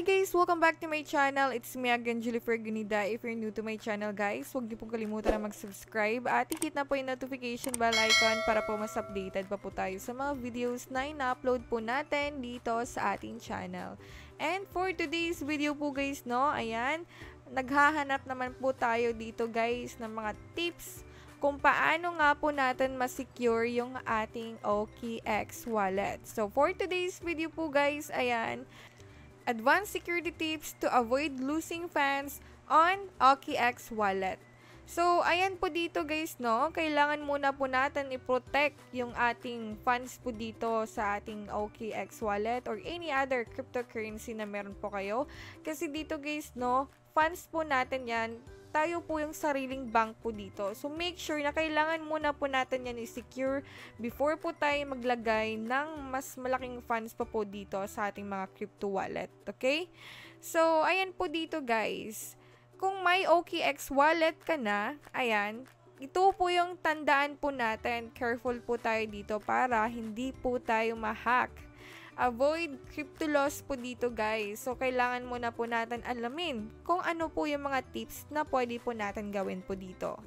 Hi guys! Welcome back to my channel. It's me again, Julie Fergunida. If you're new to my channel guys, huwag niyo pong kalimutan na mag-subscribe at hit na po yung notification bell icon para po mas updated pa po tayo sa mga videos na ina-upload po natin dito sa ating channel. And for today's video po guys, no, ayan, naghahanap naman po tayo dito guys ng mga tips kung paano nga po natin ma-secure yung ating OKX wallet. So, for today's video po guys, ayan, advanced security tips to avoid losing funds on OKX wallet. So, ayan po dito guys, no? Kailangan muna po natin i-protect yung ating funds po dito sa ating OKX wallet or any other cryptocurrency na meron po kayo. Kasi dito guys, no? Funds po natin yan tayo po yung sariling bank po dito. So, make sure na kailangan muna po natin yan i-secure before po tayo maglagay ng mas malaking funds pa po dito sa ating mga crypto wallet. Okay? So, ayan po dito guys. Kung may OKX wallet ka na, ayan, ito po yung tandaan po natin. Careful po tayo dito para hindi po tayo ma-hack avoid crypto loss po dito guys. So, kailangan muna po natin alamin kung ano po yung mga tips na pwede po natin gawin po dito.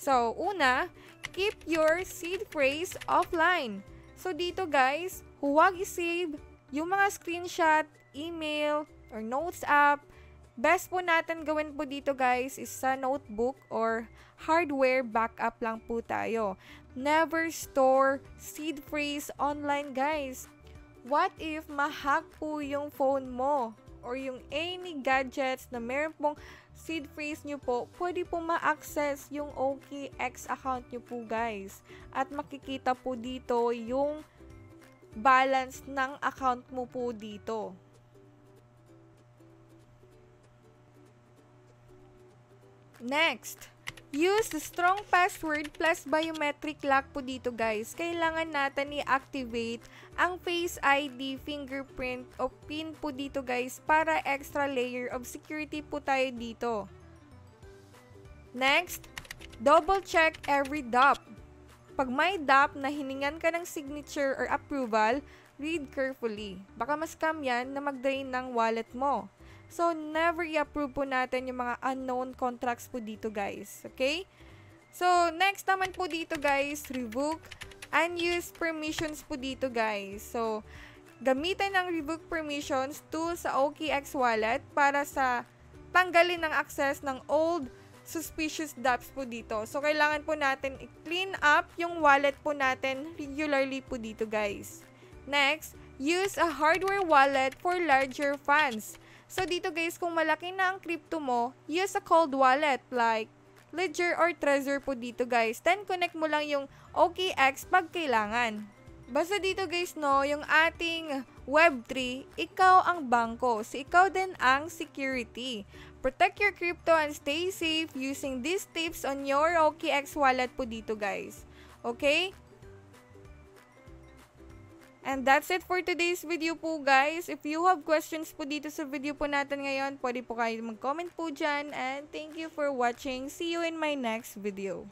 So, una, keep your seed phrase offline. So, dito guys, huwag i-save yung mga screenshot, email, or notes app. Best po natin gawin po dito guys is sa notebook or hardware backup lang po tayo. Never store seed phrase online guys what if ma-hack po yung phone mo or yung any gadgets na meron pong seed phrase nyo po, pwede po ma-access yung OKX account nyo po guys. At makikita po dito yung balance ng account mo po dito. Next, Use strong password plus biometric lock po dito guys. Kailangan natin i-activate ang Face ID, fingerprint o PIN po dito guys para extra layer of security po tayo dito. Next, double check every DAP. Pag may DAP na hiningan ka ng signature or approval, read carefully. Baka mas-scam yan na mag-drain ng wallet mo. So, never i-approve po natin yung mga unknown contracts po dito, guys. Okay? So, next naman po dito, guys, revoke unused permissions po dito, guys. So, gamitin ang revoke permissions tool sa OKX wallet para sa tanggalin ng access ng old suspicious dApps po dito. So, kailangan po natin i-clean up yung wallet po natin regularly po dito, guys. Next, use a hardware wallet for larger funds. So, dito guys, kung malaki na ang crypto mo, use a cold wallet like Ledger or Trezor po dito guys. Then, connect mo lang yung OKX pag kailangan. Basta dito guys, no, yung ating Web3, ikaw ang bangko. So, ikaw din ang security. Protect your crypto and stay safe using these tips on your OKX wallet po dito guys. Okay? And that's it for today's video po guys. If you have questions po dito sa video po natin ngayon, pwede po kayo mag-comment po dyan. And thank you for watching. See you in my next video.